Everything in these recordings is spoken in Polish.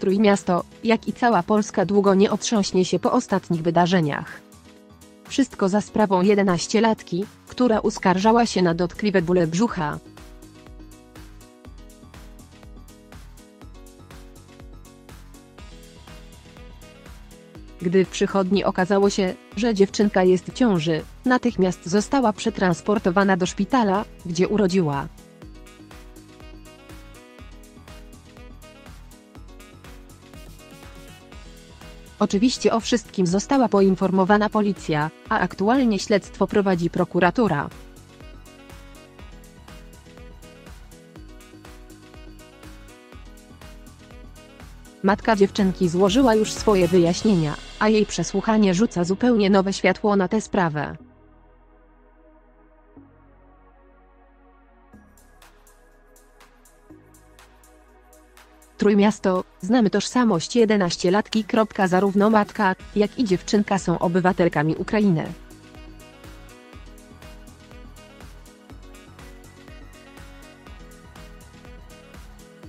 Trójmiasto, jak i cała Polska długo nie otrząśnie się po ostatnich wydarzeniach. Wszystko za sprawą 11-latki, która uskarżała się na dotkliwe bóle brzucha. Gdy w przychodni okazało się, że dziewczynka jest w ciąży, natychmiast została przetransportowana do szpitala, gdzie urodziła. Oczywiście o wszystkim została poinformowana policja, a aktualnie śledztwo prowadzi prokuratura. Matka dziewczynki złożyła już swoje wyjaśnienia, a jej przesłuchanie rzuca zupełnie nowe światło na tę sprawę. Trójmiasto, znamy tożsamość 11-latki. Zarówno matka, jak i dziewczynka są obywatelkami Ukrainy.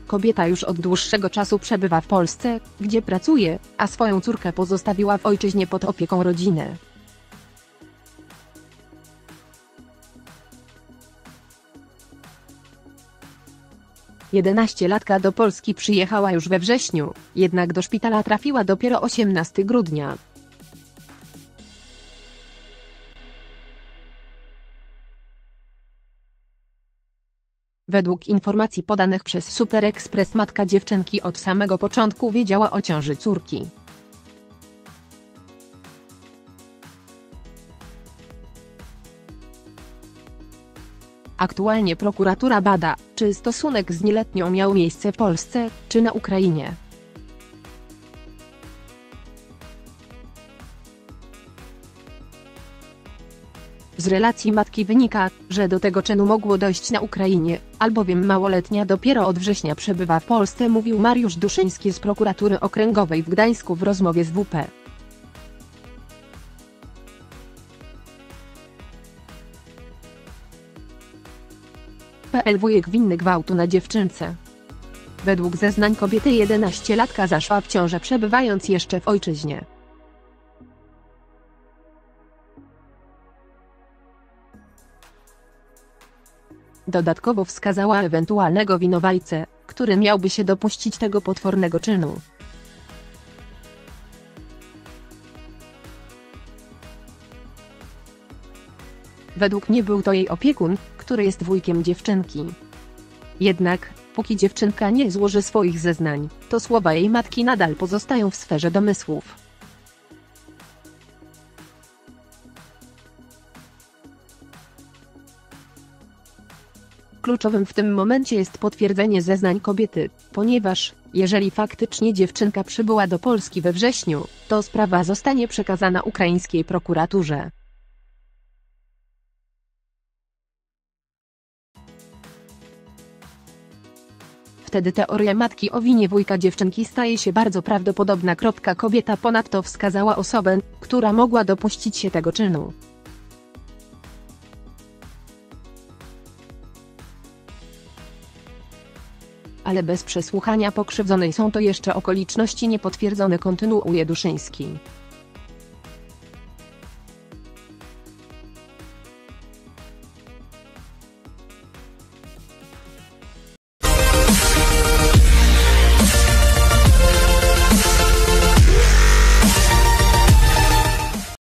Kobieta już od dłuższego czasu przebywa w Polsce, gdzie pracuje, a swoją córkę pozostawiła w ojczyźnie pod opieką rodziny. Jedenaściolatka do Polski przyjechała już we wrześniu, jednak do szpitala trafiła dopiero 18 grudnia. Według informacji podanych przez Super Express matka dziewczynki od samego początku wiedziała o ciąży córki. Aktualnie prokuratura bada, czy stosunek z nieletnią miał miejsce w Polsce, czy na Ukrainie. Z relacji matki wynika, że do tego czynu mogło dojść na Ukrainie, albowiem małoletnia dopiero od września przebywa w Polsce mówił Mariusz Duszyński z prokuratury okręgowej w Gdańsku w rozmowie z WP. PL wujek winny gwałtu na dziewczynce. Według zeznań kobiety 11-latka zaszła w ciążę przebywając jeszcze w ojczyźnie. Dodatkowo wskazała ewentualnego winowajcę, który miałby się dopuścić tego potwornego czynu. Według mnie był to jej opiekun, który jest wujkiem dziewczynki. Jednak, póki dziewczynka nie złoży swoich zeznań, to słowa jej matki nadal pozostają w sferze domysłów. Kluczowym w tym momencie jest potwierdzenie zeznań kobiety, ponieważ, jeżeli faktycznie dziewczynka przybyła do Polski we wrześniu, to sprawa zostanie przekazana ukraińskiej prokuraturze. Wtedy teoria matki o winie wujka dziewczynki staje się bardzo prawdopodobna. Kobieta ponadto wskazała osobę, która mogła dopuścić się tego czynu. Ale bez przesłuchania pokrzywdzonej są to jeszcze okoliczności niepotwierdzone kontynuuje Duszyński.